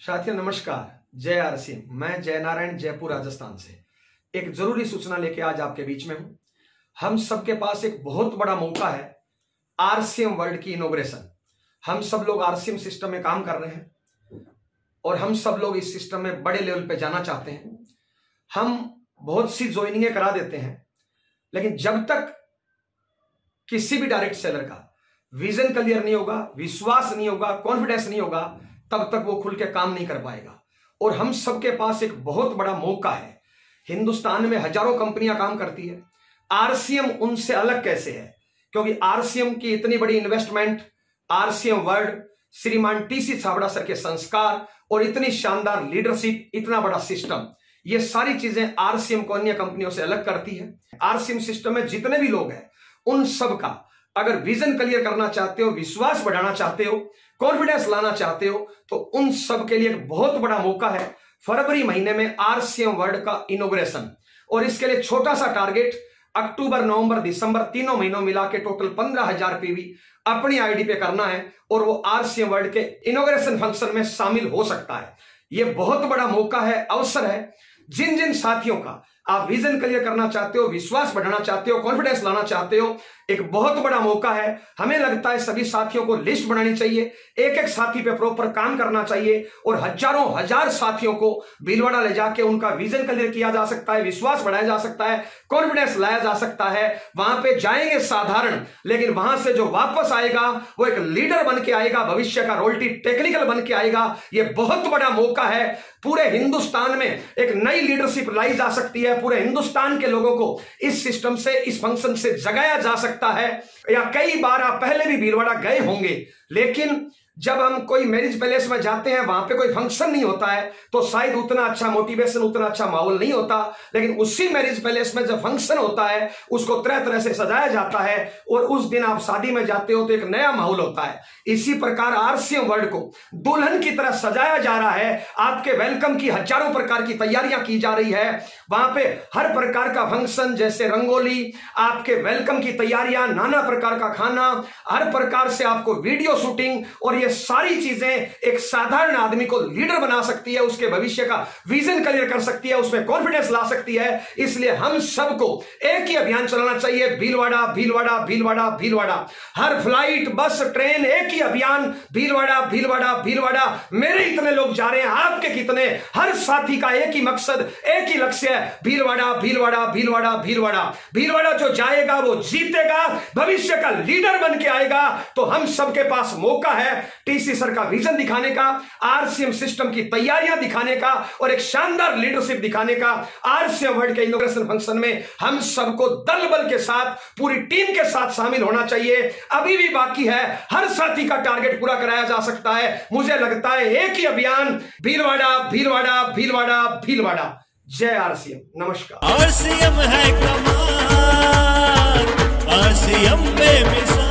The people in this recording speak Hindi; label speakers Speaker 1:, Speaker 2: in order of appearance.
Speaker 1: साथियों, नमस्कार। जय आर सिंह मैं जय नारायण जयपुर, राजस्थान से। एक ज़रूरी सूचना लेके आज आपके बीच में हूँ। हम सबके पास एक बहुत बड़ा मौका है, आरसीएम वर्ल्ड की इनोग्रेशन। हम सब लोग आरसीएम सिस्टम में काम कर रहे हैं और हम सब लोग इस सिस्टम में बड़े लेवल पे जाना चाहते हैं। हम बहुत सी ज्वाइनिंगें करा देते हैं, लेकिन जब तक किसी भी डायरेक्ट सेलर का विजन क्लियर नहीं होगा, विश्वास नहीं होगा कॉन्फिडेंस नहीं होगा तब तक वो खुल के काम नहीं कर पाएगा। और हम सबके पास एक बहुत बड़ा मौका है। हिंदुस्तान में हज़ारों कंपनियाँ काम करती है। आरसीएम उनसे अलग कैसे है? क्योंकि आरसीएम की इतनी बड़ी इन्वेस्टमेंट आरसीएम वर्ल्ड, श्रीमान टीसी छाबड़ा सर के संस्कार और इतनी शानदार लीडरशिप इतना बड़ा सिस्टम ये सारी चीज़ें आरसीएम को अन्य कंपनियों से अलग करती है। आरसीएम सिस्टम में जितने भी लोग हैं, उन सब का अगर विजन क्लियर करना चाहते हो, विश्वास बढ़ाना चाहते हो कॉन्फिडेंस लाना चाहते हो तो उन सब के लिए एक बहुत बड़ा मौका है फरवरी महीने में आरसीएम वर्ल्ड का इनोग्रेशन और इसके लिए छोटा सा टारगेट अक्टूबर, नवंबर, दिसंबर तीनों महीनों मिला के टोटल पंद्रह हज़ार पीवी अपनी आईडी पे करना है और वो आरसीएम वर्ल्ड के इनोग्रेशन फ़ंक्शन में शामिल हो सकता है। ये बहुत बड़ा मौका है, अवसर है। जिन जिन साथियों का आप विजन क्लियर करना चाहते हो, विश्वास बढ़ाना चाहते हो कॉन्फिडेंस लाना चाहते हो, एक बहुत बड़ा मौका है। हमें लगता है सभी साथियों को लिस्ट बनानी चाहिए एक एक साथी पे प्रॉपर काम करना चाहिए और हज़ारों, हज़ार साथियों को भीलवाड़ा ले जाके उनका विजन क्लियर किया जा सकता है, विश्वास बढ़ाया जा सकता है कॉन्फिडेंस लाया जा सकता है। वहाँ पे जाएँगे साधारण, लेकिन वहाँ से जो वापस आएगा, वो एक लीडर बन के आएगा, भविष्य का रोल्टी टेक्निकल बन के आएगा। ये बहुत बड़ा मौका है। पूरे हिंदुस्तान में एक नई लीडरशिप लाई जा सकती है। पूरे हिंदुस्तान के लोगों को इस सिस्टम से, इस फ़ंक्शन से जगाया जा सकता है। या कई बार आप पहले भी भीलवाड़ा गए होंगे, लेकिन जब हम कोई मैरिज पैलेस में जाते हैं, वहाँ पे कोई फ़ंक्शन नहीं होता है तो शायद उतना अच्छा मोटिवेशन उतना अच्छा माहौल नहीं होता। लेकिन उसी मैरिज पैलेस में जब फ़ंक्शन होता है, उसको तरह तरह से सजाया जाता है, और उस दिन आप शादी में जाते हो तो एक नया माहौल होता है। इसी प्रकार आरसीएम वर्ल्ड को दुल्हन की तरह सजाया जा रहा है। आपके वेलकम की हज़ारों प्रकार की तैयारियाँ की जा रही है। वहाँ पे हर प्रकार का फ़ंक्शन जैसे रंगोली, आपके वेलकम की तैयारियाँ, नाना प्रकार का खाना, हर प्रकार से आपको वीडियो शूटिंग और ये सारी चीज़ें एक साधारण आदमी को लीडर बना सकती है, उसके भविष्य का विजन क्लियर कर सकती है, उसमें कॉन्फिडेंस ला सकती है। इसलिए हम सबको एक ही अभियान चलाना चाहिए। भीलवाड़ा भीलवाड़ा भीलवाड़ा भीलवाड़ा। हर फ़्लाइट बस ट्रेन एक ही अभियान। भीलवाड़ा भीलवाड़ा भीलवाड़ा। मेरे इतने लोग जा रहे हैं, आपके कितने? हर साथी का एक ही मकसद, एक ही लक्ष्य है। भीलवाड़ा भीलवाड़ा भीलवाड़ा भीलवाड़ा। भीलवाड़ा जो जाएगा, वो जीतेगा। भविष्य का लीडर बन के आएगा। तो हम सबके पास मौका है। टीसी सर का विजन दिखाने का, आरसीएम सिस्टम की तैयारियाँ दिखाने का और एक शानदार लीडरशिप दिखाने का, आरसीएम वर्ल्ड के इनोग्रेशन फ़ंक्शन में हम सबको दल बल के साथ, पूरी टीम के साथ शामिल होना चाहिए। अभी भी बाकी है, हर साथी का टारगेट पूरा कराया जा सकता है। मुझे लगता है एक ही अभियान, भीलवाड़ा भीलवाड़ा भीलवाड़ा भीलवाड़ा। जय आरसीएम। नमस्कार।
Speaker 2: आरसीएम है कमाल, आरसीएम बेमिसाल